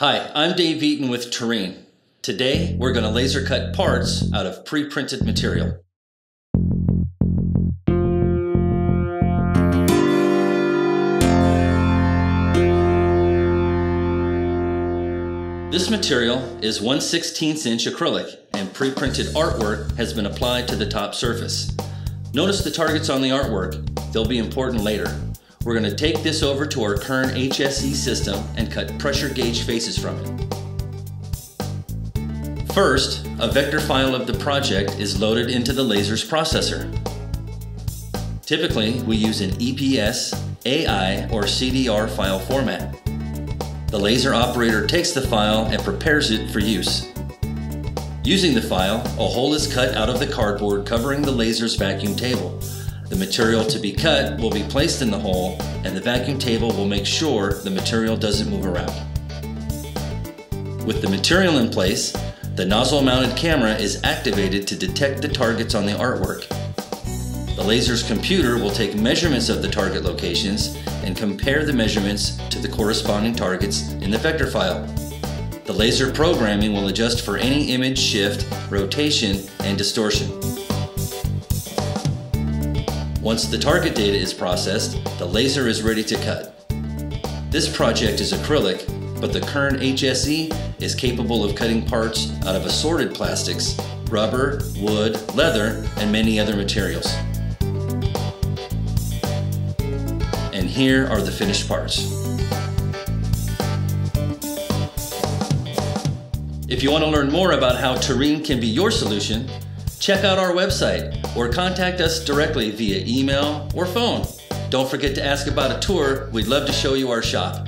Hi, I'm Dave Eaton with Terrene. Today, we're going to laser cut parts out of pre-printed material. This material is 1 16th inch acrylic and pre-printed artwork has been applied to the top surface. Notice the targets on the artwork, they'll be important later. We're going to take this over to our Kern HSE system and cut pressure gauge faces from it. First, a vector file of the project is loaded into the laser's processor. Typically, we use an EPS, AI, or CDR file format. The laser operator takes the file and prepares it for use. Using the file, a hole is cut out of the cardboard covering the laser's vacuum table. The material to be cut will be placed in the hole, and the vacuum table will make sure the material doesn't move around. With the material in place, the nozzle mounted camera is activated to detect the targets on the artwork. The laser's computer will take measurements of the target locations and compare the measurements to the corresponding targets in the vector file. The laser programming will adjust for any image shift, rotation, and distortion. Once the target data is processed, the laser is ready to cut. This project is acrylic, but the Kern HSE is capable of cutting parts out of assorted plastics, rubber, wood, leather, and many other materials. And here are the finished parts. If you want to learn more about how Terrene can be your solution, check out our website or contact us directly via email or phone. Don't forget to ask about a tour. We'd love to show you our shop.